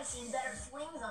I've seen better swings on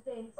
things.